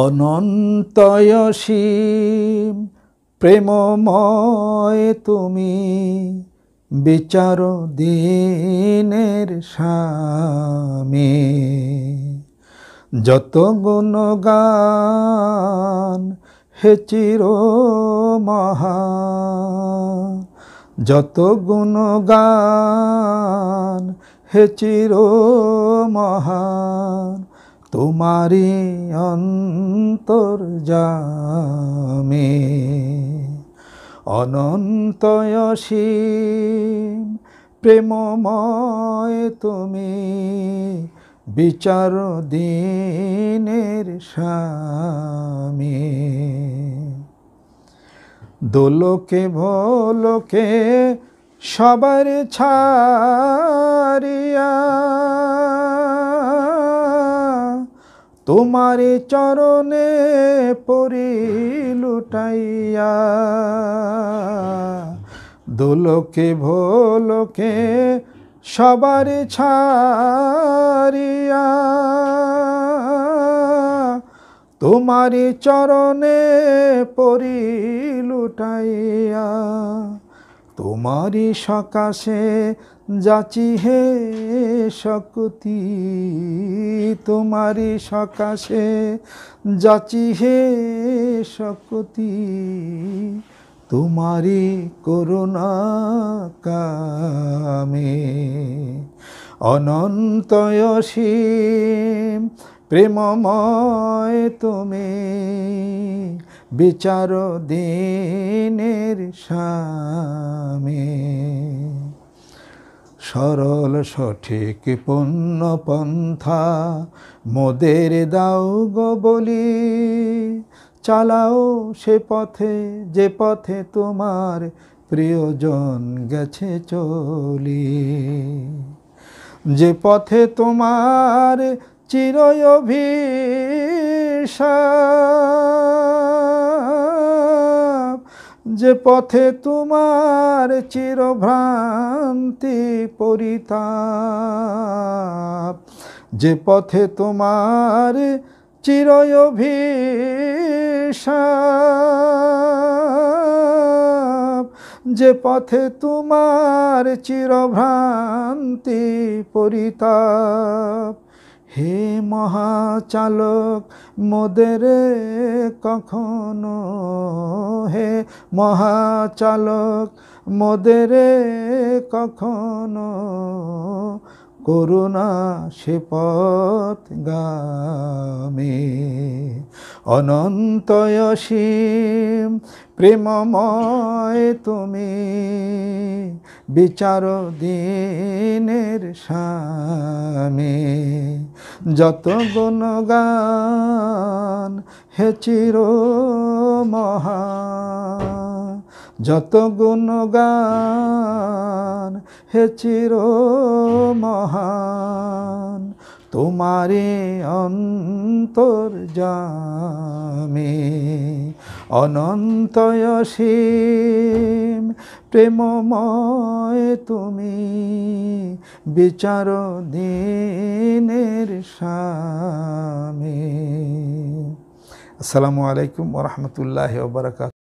অনন্তয়সীম, প্রেমময় তুমি বিচার দিনের স্বামী। যত গুণগান হে চির মহা, যত গুণগান হে চির মহান তোমারি অন্তর জামে অনন্তয়সীম প্রেমময় তুমি বিচার দিনের স্বামী। দোলকে ভোলকে সবার ছাড়িয়া তোমার চরণে পরি লুটাইয়া। দোলকে ভোলকে সবার ছাড়িয়া। তোমার চরণে পরি লুটাইয়া। তোমারই সকাশে যাচি হে শক্তি তোমারি সকাশে। যাচি হে শক্তি তোমারি করুণা কামে। অনন্তয়সীম প্রেমময় তুমি, বিচার দিনের স্বামী। সরল সঠিক পূর্ণ পন্থা। মোদের দাও গো বলি, চালাও সে পথে, যে পথে তোমার প্রিয়জন গেছে চলি। যে পথে তোমার চিরভিশাপ যে পথে তোমার চিরভ্রান্তি পরিতাপ যে পথে তোমার চিরভিশাপ যে পথে তোমার চিরভ্রান্তি পরিতাপ। হে মহাচালক মোদের কখনো হে মহাচালক মোদের কখনো করুণা সে পথ গামে। অনন্তয়সীম প্রেমময় তুমি বিচার দিনের স্বামী। যত গুণগান হে চির মহা যত গুণগান হে চির মহান তোমারে অন্তর জামে অনন্তয়সীম প্রেমময় তুমি বিচার দিনের স্বামী। আসসালামু আলাইকুম ওরহমতুল্লাহ বারকাত